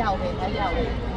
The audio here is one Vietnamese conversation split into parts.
下午好 thì?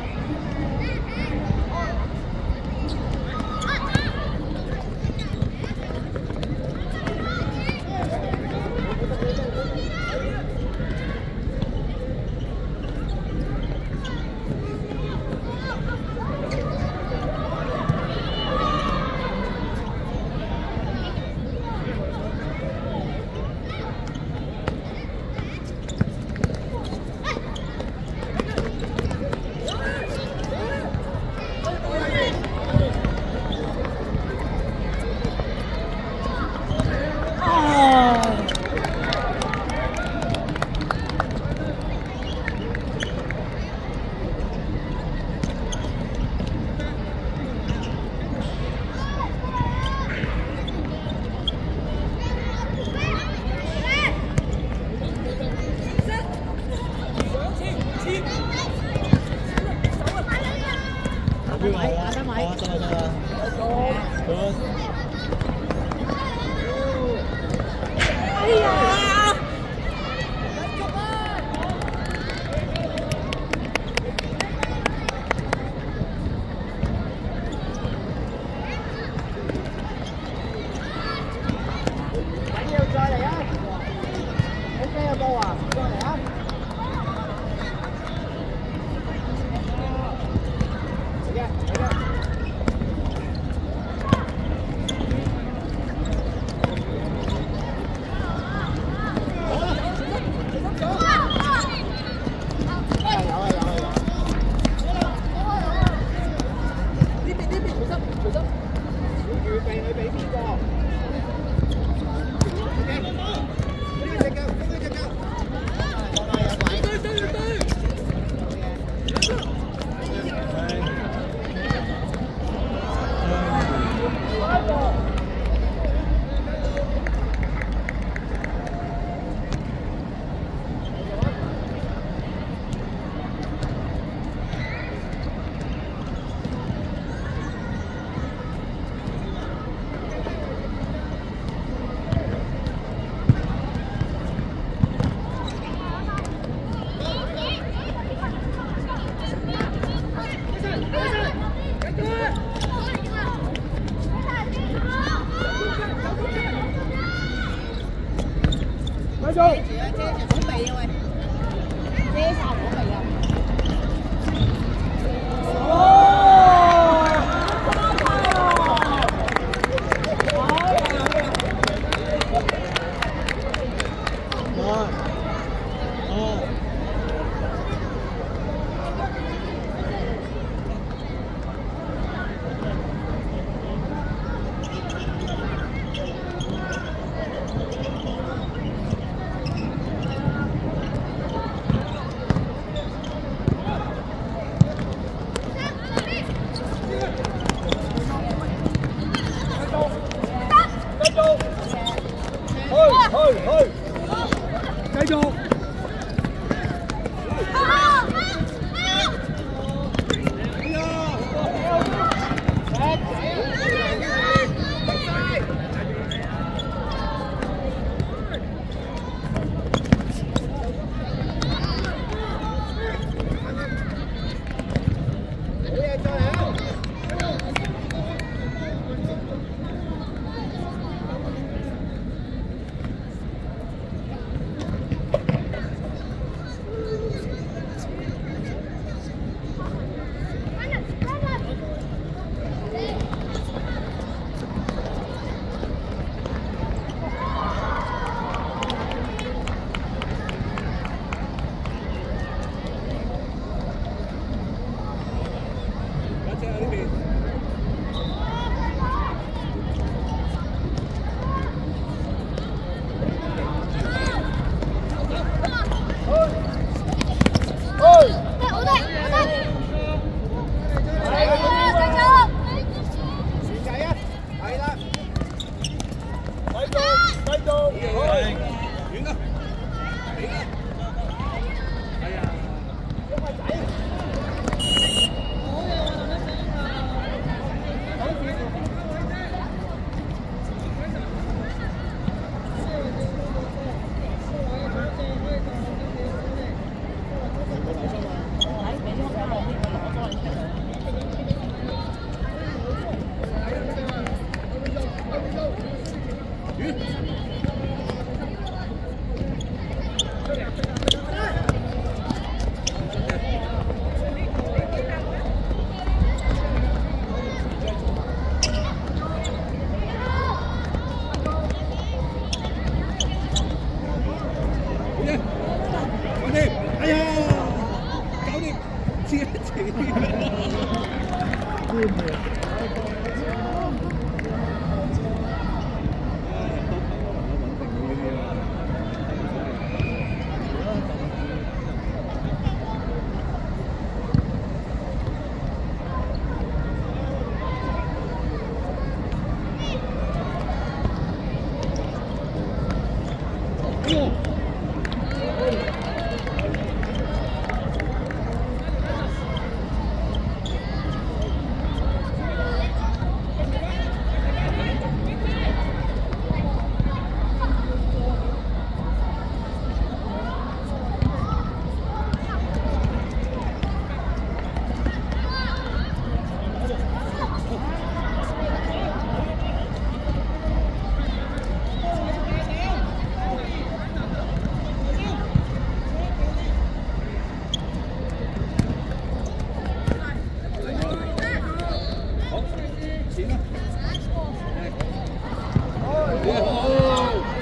走啦，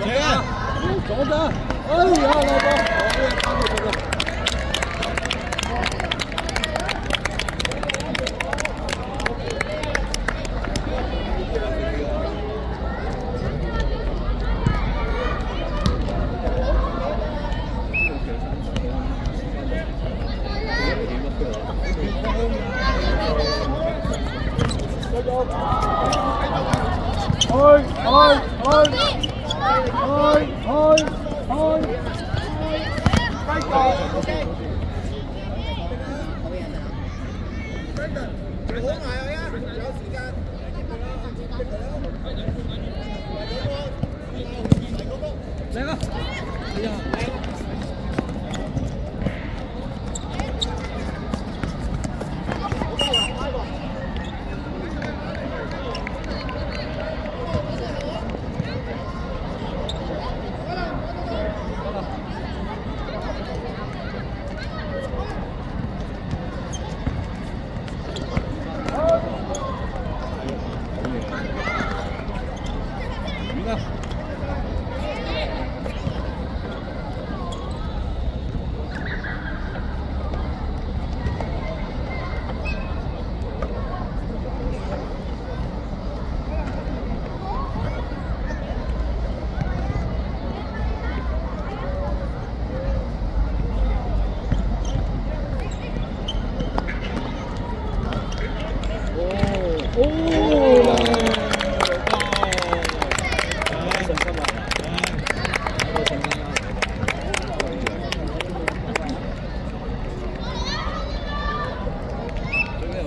哎呀，老婆。thôi thôi thôi thôi thôi thôi. Hãy subscribe cho kênh Ghiền Mì Gõ Để không? Bỏ lỡ những video hấp dẫn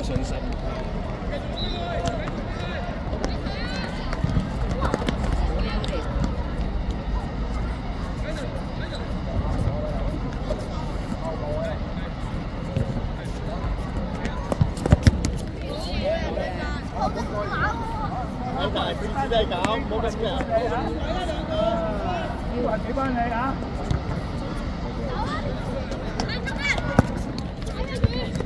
Sơn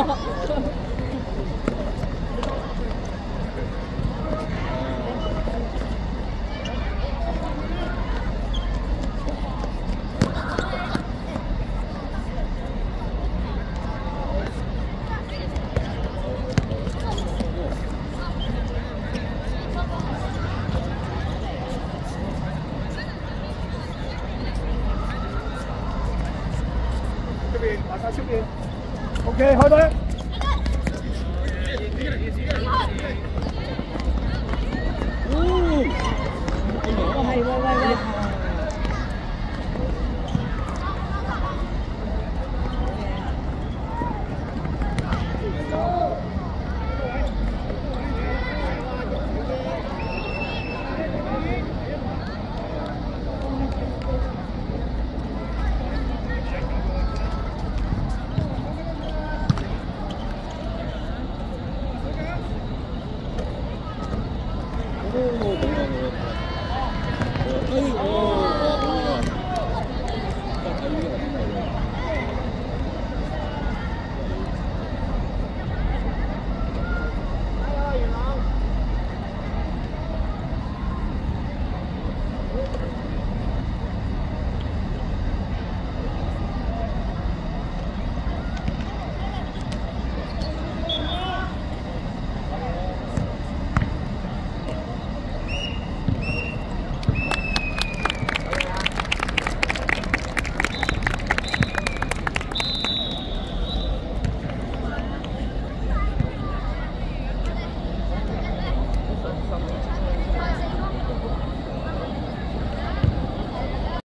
ちょっと。Ok, thôi đấy. Uh, anh nhỏ hay quá, quá.